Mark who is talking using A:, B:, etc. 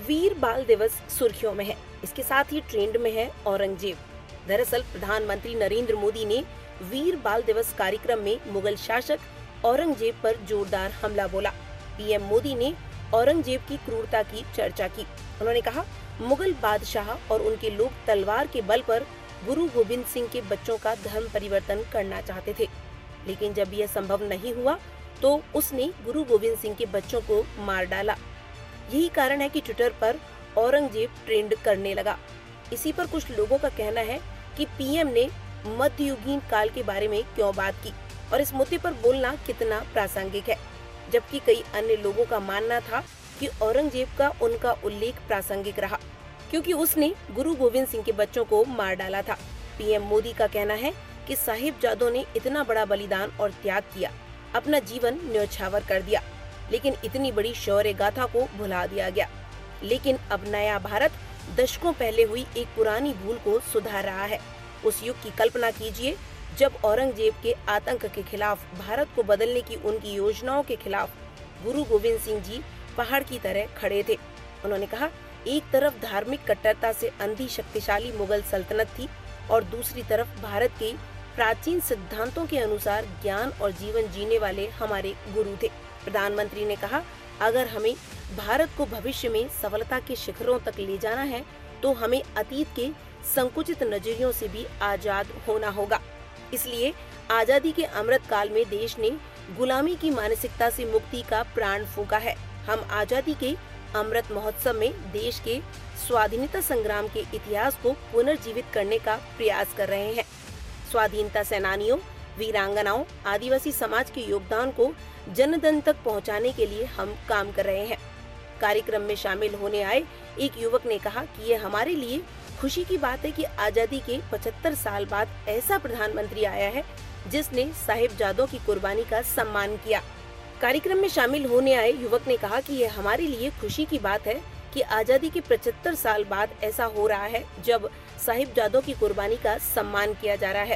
A: वीर बाल दिवस सुर्खियों में है। इसके साथ ही ट्रेंड में है औरंगज़ेब। दरअसल, प्रधानमंत्री नरेंद्र मोदी ने वीर बाल दिवस कार्यक्रम में मुगल शासक औरंगज़ेब पर जोरदार हमला बोला। पीएम मोदी ने औरंगज़ेब की क्रूरता की चर्चा की। उन्होंने कहा, मुगल बादशाह और उनके लोग तलवार के बल पर गुरु गोविंद सिंह के बच्चों का धर्म परिवर्तन करना चाहते थे। लेकिन जब यह संभव नहीं हुआ तो उसने गुरु गोविंद सिंह के बच्चों को मार डाला। यही कारण है कि ट्विटर पर औरंगज़ेब ट्रेंड करने लगा। इसी पर कुछ लोगों का कहना है कि पीएम ने मध्ययुगीन काल के बारे में क्यों बात की और इस मुद्दे पर बोलना कितना प्रासंगिक है, जबकि कई अन्य लोगों का मानना था कि औरंगज़ेब का उनका उल्लेख प्रासंगिक रहा, क्योंकि उसने गुरु गोविंद सिंह के बच्चों को मार डाला था। पीएम मोदी का कहना है कि साहिब जादो ने इतना बड़ा बलिदान और त्याग किया, अपना जीवन न्यौछावर कर दिया। लेकिन इतनी बड़ी शौर्य गाथा को भुला दिया गया। लेकिन अब नया भारत दशकों पहले हुई एक पुरानी भूल को सुधार रहा है। उस युग की कल्पना कीजिए, जब औरंगज़ेब के आतंक के खिलाफ, भारत को बदलने की उनकी योजनाओं के खिलाफ गुरु गोविंद सिंह जी पहाड़ की तरह खड़े थे। उन्होंने कहा, एक तरफ़ धार्मिक कट्टरता से अंधी शक्तिशाली मुगल सल्तनत थी और दूसरी तरफ़ भारत के प्राचीन सिद्धांतों के अनुसार ज्ञान और जीवन जीने वाले हमारे गुरु थे। प्रधानमंत्री ने कहा, अगर हमें भारत को भविष्य में सफलता के शिखरों तक ले जाना है तो हमें अतीत के संकुचित नजरियों से भी आज़ाद होना होगा। इसलिए आज़ादी के अमृत काल में देश ने गुलामी की मानसिकता से मुक्ति का प्राण फूका है। हम आज़ादी के अमृत महोत्सव में देश के स्वाधीनता संग्राम के इतिहास को पुनर्जीवित करने का प्रयास कर रहे हैं। स्वाधीनता सेनानियों, वीरांगनाओं, आदिवासी समाज के योगदान को जन जन तक पहुँचाने के लिए हम काम कर रहे हैं। कार्यक्रम में शामिल होने आए एक युवक ने कहा कि ये हमारे लिए खुशी की बात है कि आज़ादी के 75 साल बाद ऐसा प्रधानमंत्री आया है, जिसने साहिब जादों की कुर्बानी का सम्मान किया। कार्यक्रम में शामिल होने आए युवक ने कहा कि यह हमारे लिए खुशी की बात है कि आज़ादी के 75 साल बाद ऐसा हो रहा है, जब साहिब जादों की कुर्बानी का सम्मान किया जा रहा है।